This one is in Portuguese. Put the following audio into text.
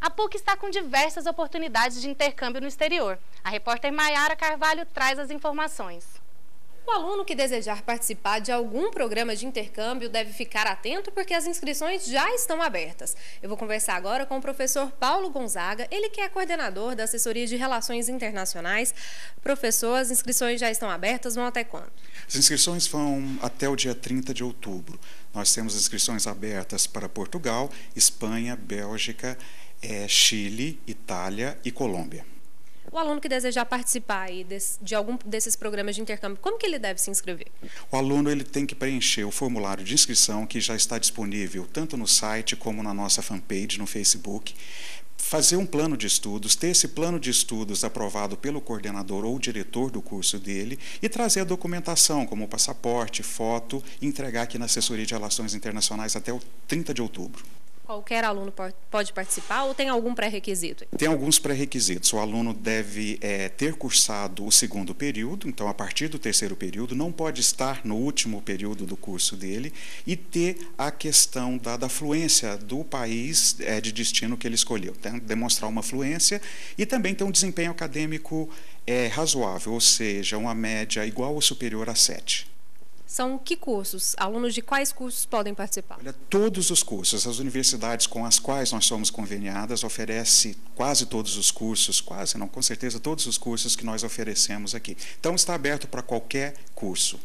A PUC está com diversas oportunidades de intercâmbio no exterior. A repórter Maiara Carvalho traz as informações. O aluno que desejar participar de algum programa de intercâmbio deve ficar atento porque as inscrições já estão abertas. Eu vou conversar agora com o professor Paulo Gonzaga, ele que é coordenador da Assessoria de Relações Internacionais. Professor, as inscrições já estão abertas, vão até quando? As inscrições vão até o dia 30 de outubro. Nós temos inscrições abertas para Portugal, Espanha, Bélgica, é, Chile, Itália e Colômbia. O aluno que desejar participar de algum desses programas de intercâmbio, como que ele deve se inscrever? O aluno ele tem que preencher o formulário de inscrição que já está disponível tanto no site como na nossa fanpage no Facebook fazer um plano de estudos, ter esse plano de estudos aprovado pelo coordenador ou diretor do curso dele e trazer a documentação, como passaporte, foto, e entregar aqui na Assessoria de Relações Internacionais até o 30 de outubro. Qualquer aluno pode participar ou tem algum pré-requisito? Tem alguns pré-requisitos. O aluno deve é, ter cursado o segundo período, então, a partir do terceiro período, não pode estar no último período do curso dele e ter a questão da, da fluência do país é, de destino que ele escolheu. Então, demonstrar uma fluência e também ter um desempenho acadêmico é, razoável, ou seja, uma média igual ou superior a 7. São que cursos? Alunos de quais cursos podem participar? Olha, todos os cursos. As universidades com as quais nós somos conveniadas oferecem quase todos os cursos, quase não, com certeza todos os cursos que nós oferecemos aqui. Então está aberto para qualquer curso.